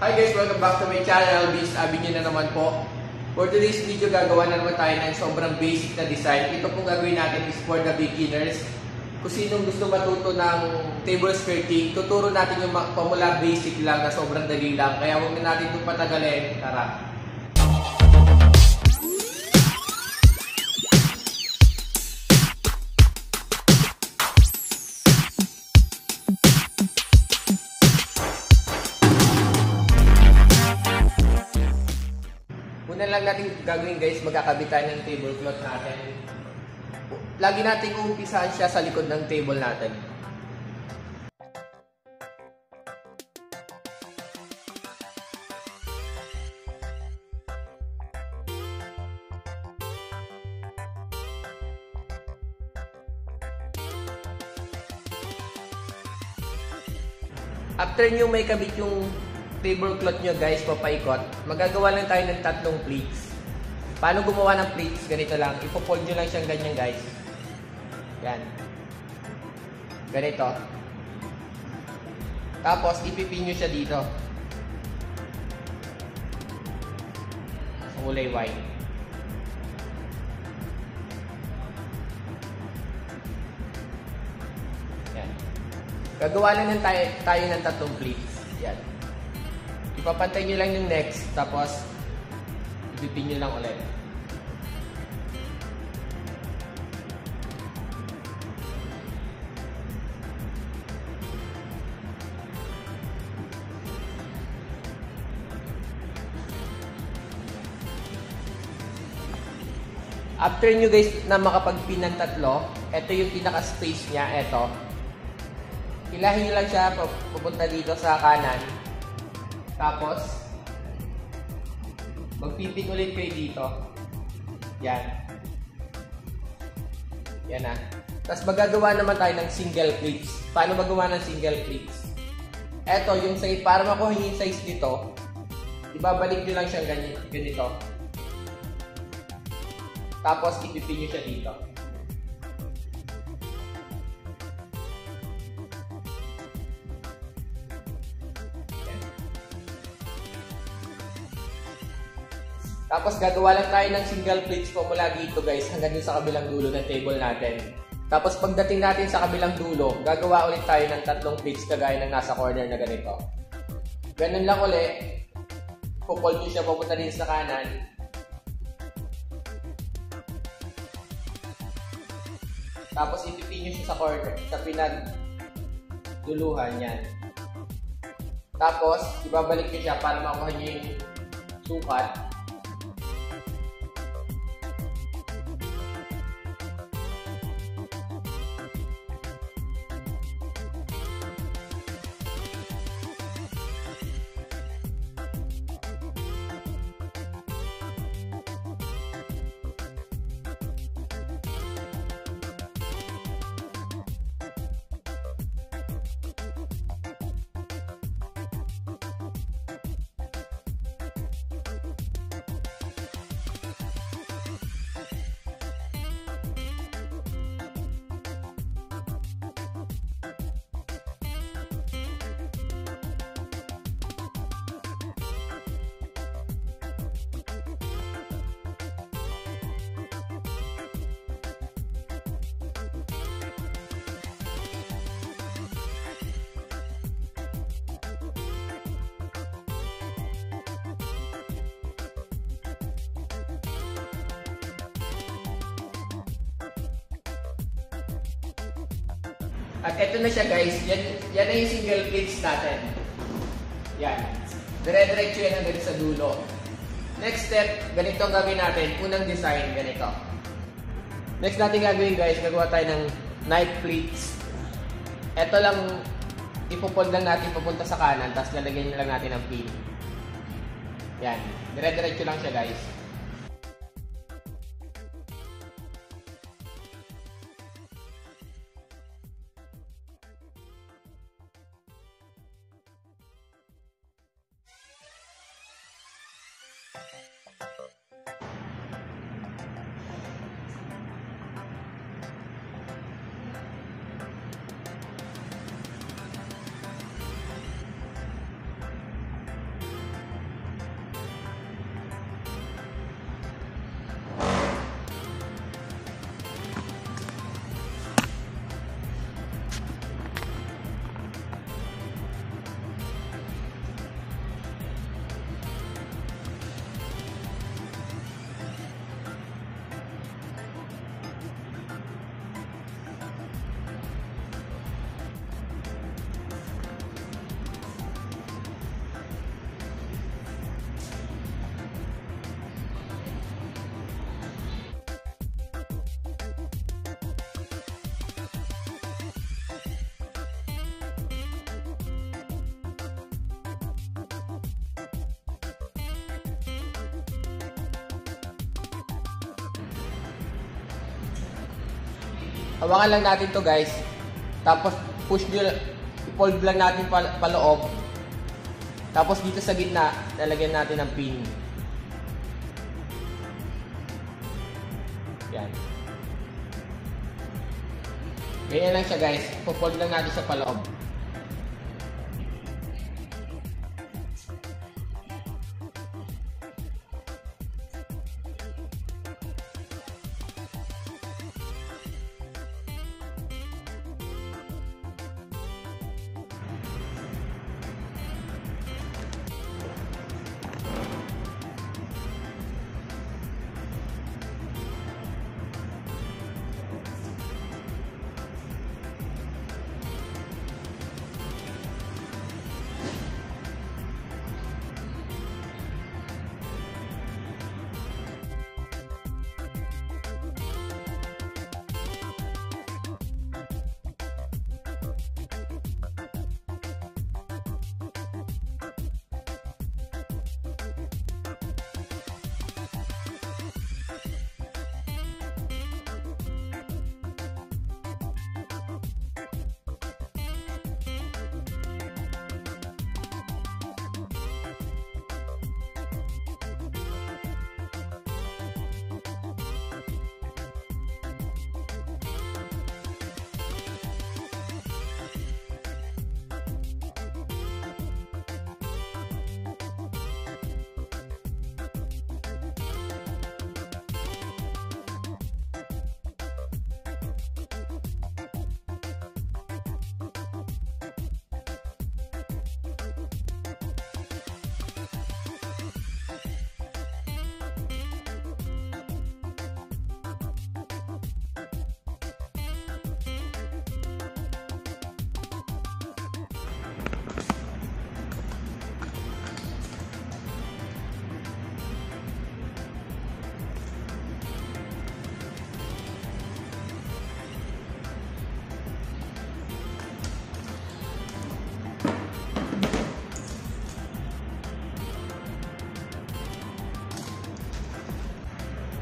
Hi guys, welcome back to my channel. Bis Avenue na naman po. For today's video, gagawa na naman tayo ng sobrang basic na design. Ito pong gagawin natin is for the beginners. Kung sinong gusto matuto ng table skirting, tuturo natin yung pamula basic lang na sobrang dali lang. Kaya huwag na natin itong patagalin. Tara! Una lang natin gagawin guys, magkakabitan ng tablecloth natin. Lagi nating umpisahan siya sa likod ng table natin. After nyo may kabit yung tablecloth nyo guys, papaikot, magagawa lang tayo ng tatlong pleats. Paano gumawa ng pleats? Ganito lang. Ipo-fold nyo lang siyang ganyan guys. Yan. Ganito. Tapos, ipipin nyo siya dito. Sa kulay white. Yan. Gagawa ng tayo, tayo ng tatlong pleats. Yan. Ipapantay nyo lang yung next, tapos ipipin nyo lang ulit. After nyo guys na makapagpin ng tatlo, ito yung pinaka-space niya, ito. Ilahin nyo lang siya pupunta dito sa kanan. Tapos, magpipin ulit kayo dito. Yan. Yan na. Tapos magagawa naman tayo ng single pleats. Paano magawa ng single pleats? Eto, yung size, para makuha yung size nito, ibabalik nyo lang siyang ganito. ganito. Tapos, ipipin nyo siya dito. Tapos gagawa lang tayo ng single plates po mula dito guys hanggang dun sa kabilang dulo ng table natin. Tapos pagdating natin sa kabilang dulo, gagawa ulit tayo ng tatlong plates kagaya ng nasa corner na ganito. Ganun lang ulit. Nyo siya papunta din sa kanan. Tapos ipipin nyo siya sa corner, sa pinagduluhan yan. Tapos, ibabalik nyo siya para makuha nyo yung sukat At eto na siya guys, yan, yan na yung single plates natin. Yan. Dire-diretso yan hanggang sa dulo. Next step, ganito ang gagawin natin. Unang design, ganito. Next natin gagawin guys, gagawa tayo ng night plates. Ito lang, ipupold lang natin papunta sa kanan, tapos lalagyan lang natin ng pin. Yan. Dire-diretso lang siya guys. Hawakan lang natin to guys. Tapos push nyo, i-fold lang natin pa, paloob. Tapos dito sa gitna, lalagyan natin ng pin. Yan. Ganyan lang siya guys. Pupold lang natin sa paloob.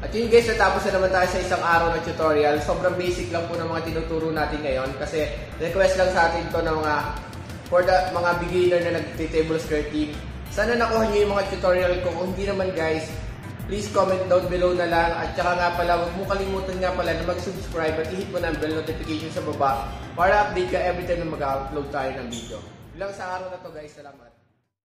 At yun guys, natapos na naman tayo sa isang araw na tutorial. Sobrang basic lang po ng mga tinuturo natin ngayon kasi request lang sa atin to ng mga for the mga beginner na nag-table skirting. Sana nakuha niyo yung mga tutorial ko. Kung hindi naman guys, please comment down below na lang. At saka nga pala, huwag mo kalimutan nga pala na mag-subscribe at i-hit mo na ang bell notification sa baba para update ka every time na mag-upload tayo ng video. Ilang sa araw na to guys, salamat.